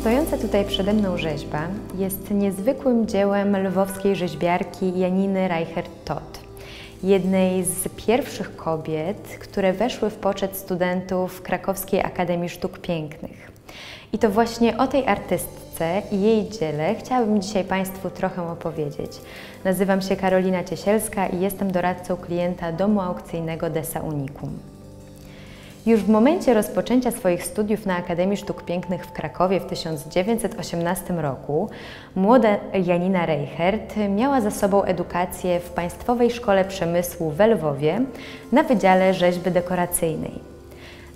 Stojąca tutaj przede mną rzeźba jest niezwykłym dziełem lwowskiej rzeźbiarki Janiny Reichert-Todt, jednej z pierwszych kobiet, które weszły w poczet studentów Krakowskiej Akademii Sztuk Pięknych. I to właśnie o tej artystce i jej dziele chciałabym dzisiaj Państwu trochę opowiedzieć. Nazywam się Karolina Ciesielska i jestem doradcą klienta domu aukcyjnego Desa Unicum. Już w momencie rozpoczęcia swoich studiów na Akademii Sztuk Pięknych w Krakowie w 1918 roku młoda Janina Reichert miała za sobą edukację w Państwowej Szkole Przemysłu w Lwowie na Wydziale Rzeźby Dekoracyjnej.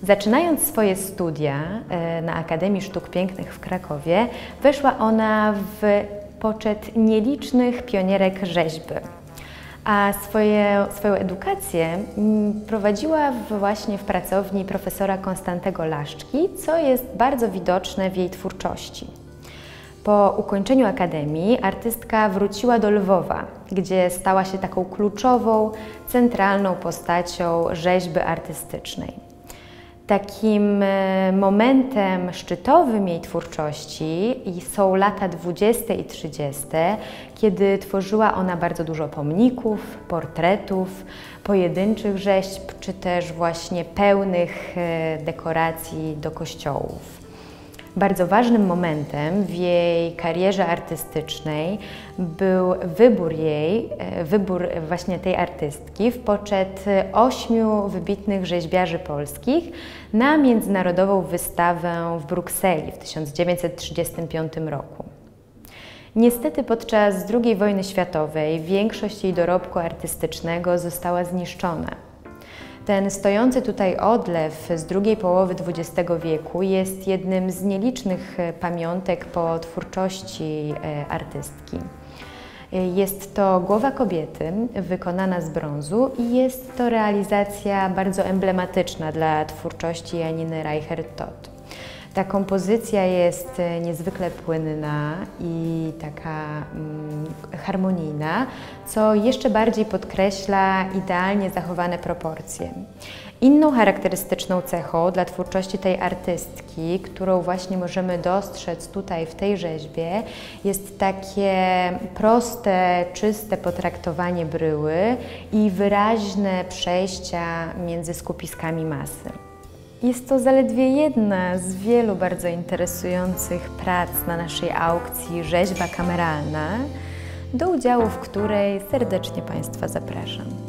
Zaczynając swoje studia e, na Akademii Sztuk Pięknych w Krakowie, weszła ona w poczet nielicznych pionierek rzeźby a swoje, swoją edukację mm, prowadziła właśnie w pracowni profesora Konstantego Laszczki, co jest bardzo widoczne w jej twórczości. Po ukończeniu akademii artystka wróciła do Lwowa, gdzie stała się taką kluczową, centralną postacią rzeźby artystycznej. Takim e, momentem szczytowym jej twórczości są lata 20. i 30., kiedy tworzyła ona bardzo dużo pomników, portretów, pojedynczych rzeźb, czy też właśnie pełnych e, dekoracji do kościołów. Bardzo ważnym momentem w jej karierze artystycznej był wybór jej, e, wybór właśnie tej artystki w poczet ośmiu wybitnych rzeźbiarzy polskich na międzynarodową wystawę w Brukseli w 1935 roku. Niestety podczas II wojny światowej większość jej dorobku artystycznego została zniszczona. Ten stojący tutaj odlew z drugiej połowy XX wieku jest jednym z nielicznych e, pamiątek po twórczości e, artystki. E, jest to głowa kobiety wykonana z brązu i jest to realizacja bardzo emblematyczna dla twórczości Janiny Reichert-Todt. Ta kompozycja jest e, niezwykle płynna i taka mm, harmonijna, co jeszcze bardziej podkreśla idealnie zachowane proporcje. Inną charakterystyczną cechą dla twórczości tej artystki, którą właśnie możemy dostrzec tutaj w tej rzeźbie, jest takie proste, czyste potraktowanie bryły i wyraźne przejścia między skupiskami masy. Jest to zaledwie jedna z wielu bardzo interesujących prac na naszej aukcji Rzeźba Kameralna, do udziału w której serdecznie Państwa zapraszam.